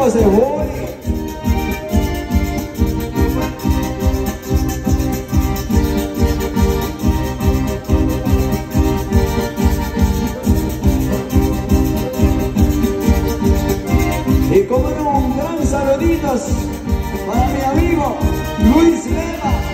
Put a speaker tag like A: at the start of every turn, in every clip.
A: Pues, y como no, un gran saluditos para mi amigo Luis Vela.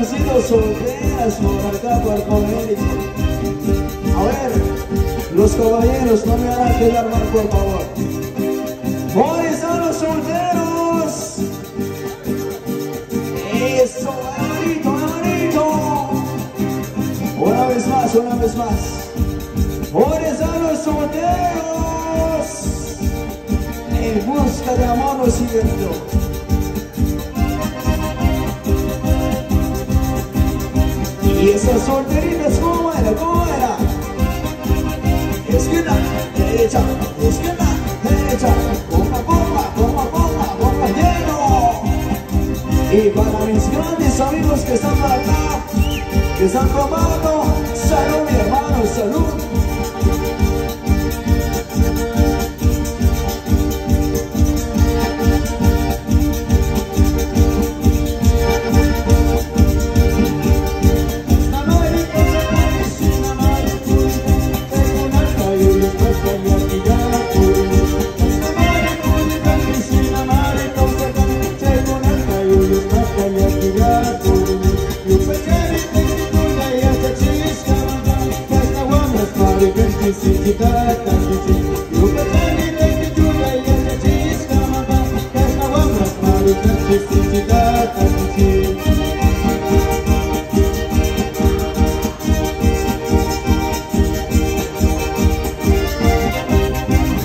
A: Sido solteras por acá, por América. A ver, los caballeros no me harán quedar mal, por favor. Hoy están los solteros. Eso, hermanito, hermanito. Una vez más, una vez más. Hoy están los solteros. En busca de amor, ¿no es? Y esas solteritas, ¿cómo era? ¿Cómo era? Izquierda, derecha, izquierda, derecha, bomba, bomba, bomba, bomba, bomba lleno. Y para mis grandes amigos que están acá, que están tomando, salud mi hermano, salud.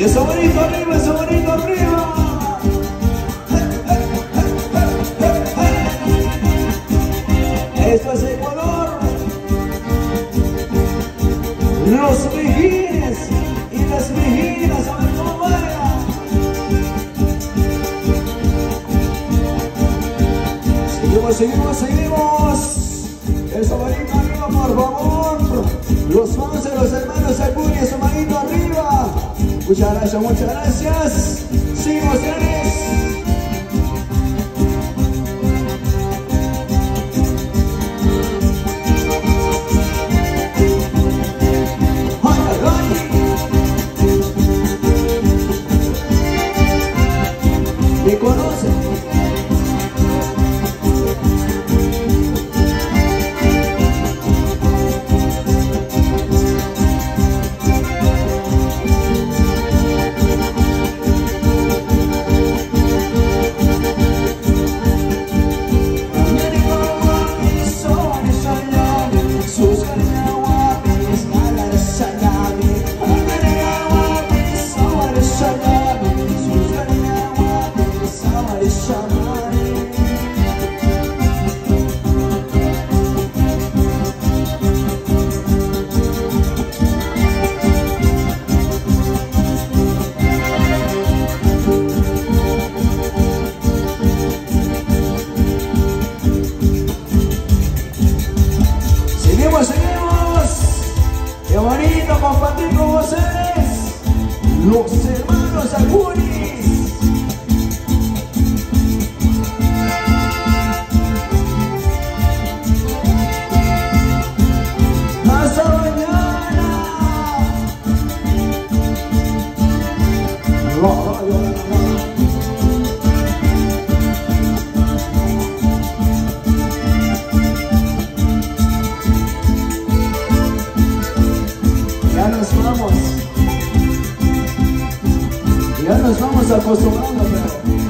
A: Y eso bonito arriba, eso bonito arriba. Esto es Ecuador. Los vigines y las viginas, a ver cómo baila. Seguimos, seguimos, seguimos. Eso bonito arriba, por favor. Los fans de los hermanos Acuni, su manito arriba. Muchas gracias, muchas gracias. Seguimos, señores. Ya nos vamos acostumbrando, pero.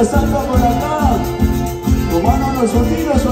A: Pasando por acá, tomaron los sonidos